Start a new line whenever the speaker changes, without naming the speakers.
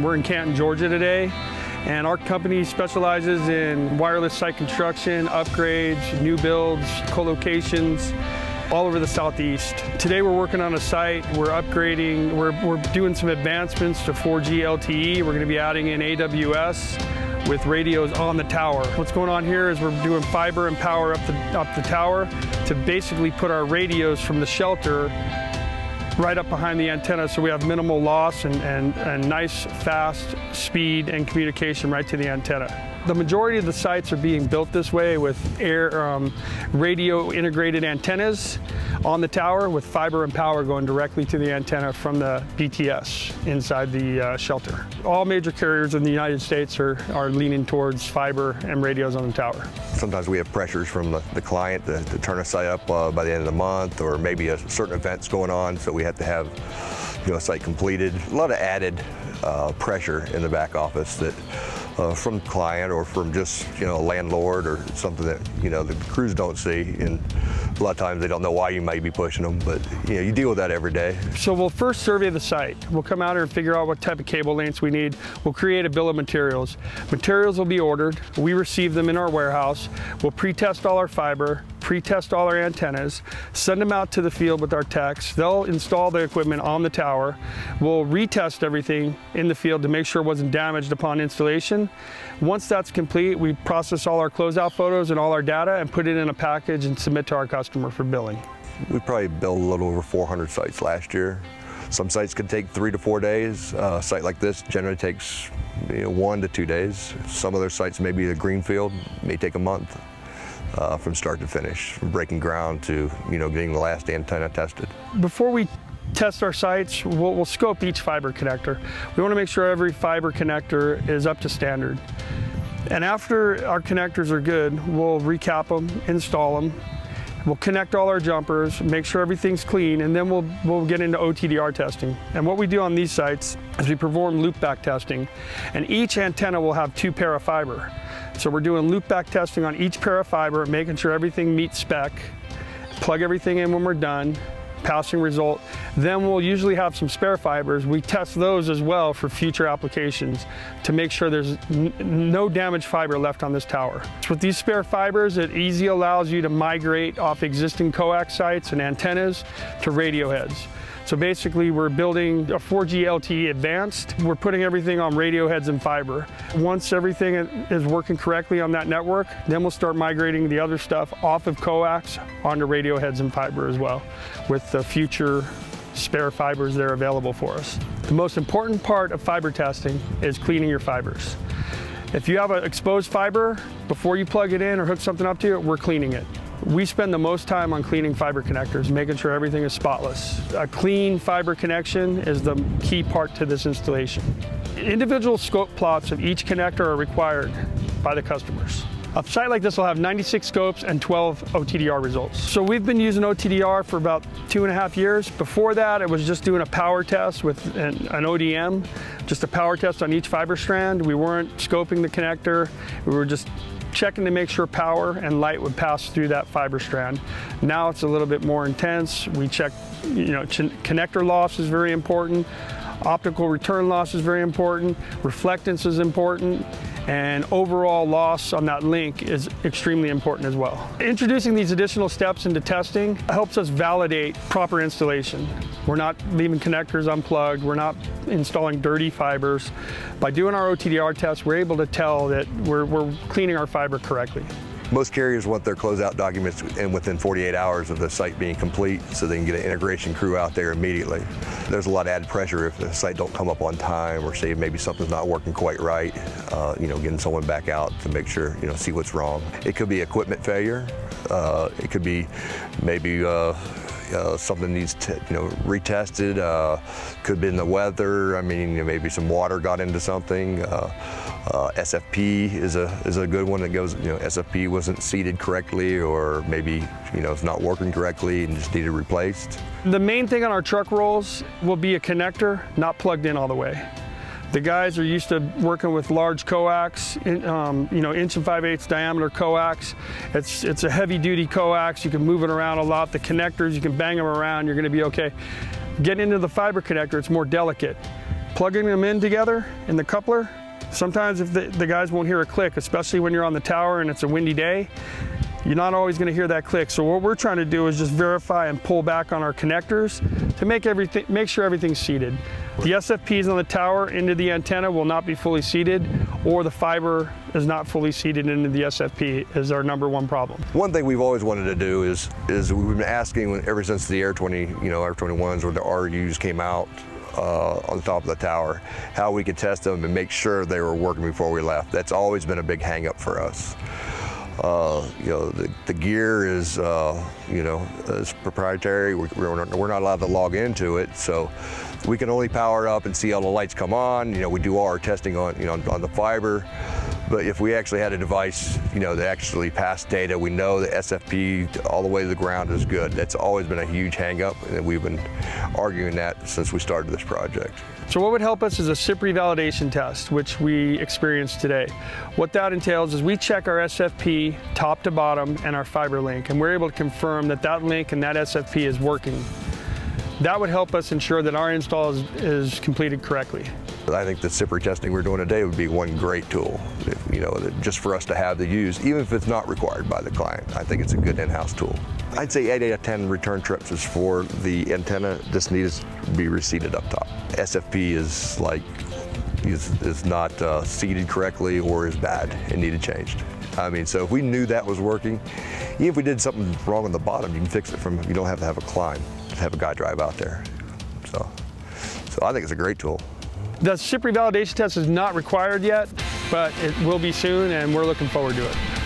We're in Canton, Georgia today, and our company specializes in wireless site construction, upgrades, new builds, co-locations, all over the southeast. Today we're working on a site, we're upgrading, we're, we're doing some advancements to 4G LTE. We're going to be adding in AWS with radios on the tower. What's going on here is we're doing fiber and power up the, up the tower to basically put our radios from the shelter right up behind the antenna so we have minimal loss and, and, and nice fast speed and communication right to the antenna. The majority of the sites are being built this way with air um, radio integrated antennas on the tower with fiber and power going directly to the antenna from the BTS inside the uh, shelter. All major carriers in the United States are, are leaning towards fiber and radios on the tower.
Sometimes we have pressures from the, the client to, to, turn a site up uh, by the end of the month or maybe a certain event's going on so we have to have you know, a site completed. A lot of added uh, pressure in the back office that uh, from client or from just you know a landlord or something that you know the crews don't see. And a lot of times they don't know why you may be pushing them but you know you deal with that every day.
So we'll first survey the site. We'll come out here and figure out what type of cable lengths we need. We'll create a bill of materials. Materials will be ordered. We receive them in our warehouse. We'll pre-test all our fiber pre-test all our antennas, send them out to the field with our techs. They'll install the equipment on the tower. We'll retest everything in the field to make sure it wasn't damaged upon installation. Once that's complete, we process all our closeout photos and all our data and put it in a package and submit to our customer for billing.
We probably built a little over 400 sites last year. Some sites could take three to four days. Uh, a site like this generally takes you know, one to two days. Some other sites, maybe a greenfield, may take a month uh, from start to finish, from breaking ground to you know getting the last antenna tested.
Before we test our sites, we'll, we'll scope each fiber connector. We want to make sure every fiber connector is up to standard. And after our connectors are good, we'll recap them, install them, We'll connect all our jumpers, make sure everything's clean, and then we'll, we'll get into OTDR testing. And what we do on these sites is we perform loopback testing. And each antenna will have two pair of fiber. So we're doing loopback testing on each pair of fiber, making sure everything meets spec, plug everything in when we're done, passing result. Then we'll usually have some spare fibers. We test those as well for future applications to make sure there's no damaged fiber left on this tower. With these spare fibers, it easy allows you to migrate off existing coax sites and antennas to radio heads. So basically we're building a 4G LTE advanced. We're putting everything on radio heads and fiber. Once everything is working correctly on that network, then we'll start migrating the other stuff off of coax onto radio heads and fiber as well with the future spare fibers that are available for us. The most important part of fiber testing is cleaning your fibers. If you have an exposed fiber, before you plug it in or hook something up to it, we're cleaning it. We spend the most time on cleaning fiber connectors, making sure everything is spotless. A clean fiber connection is the key part to this installation. Individual scope plots of each connector are required by the customers. A site like this will have 96 scopes and 12 OTDR results. So we've been using OTDR for about two and a half years. Before that, it was just doing a power test with an, an ODM, just a power test on each fiber strand. We weren't scoping the connector. We were just checking to make sure power and light would pass through that fiber strand. Now it's a little bit more intense. We check, you know, connector loss is very important. Optical return loss is very important. Reflectance is important and overall loss on that link is extremely important as well. Introducing these additional steps into testing helps us validate proper installation. We're not leaving connectors unplugged, we're not installing dirty fibers. By doing our OTDR test, we're able to tell that we're, we're cleaning our fiber correctly.
Most carriers want their closeout documents in within 48 hours of the site being complete so they can get an integration crew out there immediately. There's a lot of added pressure if the site don't come up on time or say maybe something's not working quite right, uh, you know, getting someone back out to make sure, you know, see what's wrong. It could be equipment failure. Uh, it could be maybe uh, uh, something needs to, you know retested. Uh, could be in the weather. I mean, maybe some water got into something. Uh, uh SFP is a is a good one that goes. You know, SFP wasn't seated correctly, or maybe you know it's not working correctly and just needed replaced.
The main thing on our truck rolls will be a connector not plugged in all the way. The guys are used to working with large coax, um, you know, inch and 5 eighths diameter coax. It's, it's a heavy duty coax. You can move it around a lot. The connectors, you can bang them around. You're going to be okay. Getting into the fiber connector, it's more delicate. plugging them in together in the coupler. Sometimes if the, the guys won't hear a click, especially when you're on the tower and it's a windy day, you're not always going to hear that click. So what we're trying to do is just verify and pull back on our connectors to make everything, make sure everything's seated. The SFPs on the tower into the antenna will not be fully seated, or the fiber is not fully seated into the SFP is our number one problem.
One thing we've always wanted to do is is we've been asking ever since the Air 20, you know, Air 21s or the RUs came out uh, on top of the tower, how we could test them and make sure they were working before we left. That's always been a big hang-up for us. Uh, you know, the, the gear is, uh, you know, is proprietary. We're, we're, not, we're not allowed to log into it, so we can only power it up and see all the lights come on. You know, we do all our testing on, you know, on the fiber. But if we actually had a device, you know, that actually passed data, we know the SFP all the way to the ground is good. That's always been a huge hang-up, and we've been arguing that since we started this project.
So what would help us is a CPRI validation test, which we experienced today. What that entails is we check our SFP top to bottom and our fiber link, and we're able to confirm that that link and that SFP is working. That would help us ensure that our install is, is completed correctly.
I think the CPRI testing we're doing today would be one great tool, you know, just for us to have to use, even if it's not required by the client. I think it's a good in-house tool. I'd say 8 out of 10 return trips is for the antenna. This needs to be reseated up top. SFP is like, is, is not uh, seated correctly or is bad and needed changed. I mean, so if we knew that was working, even if we did something wrong on the bottom, you can fix it from, you don't have to have a climb, have a guy drive out there. So, so I think it's a great tool.
The CPRI validation test is not required yet, but it will be soon and we're looking forward to it.